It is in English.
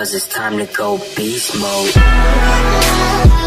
Cause it's time to go beast mode.